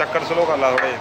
चक्कर स्लो कर ला थोड़े